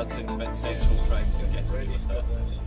start to invent central Crimes and get away with it.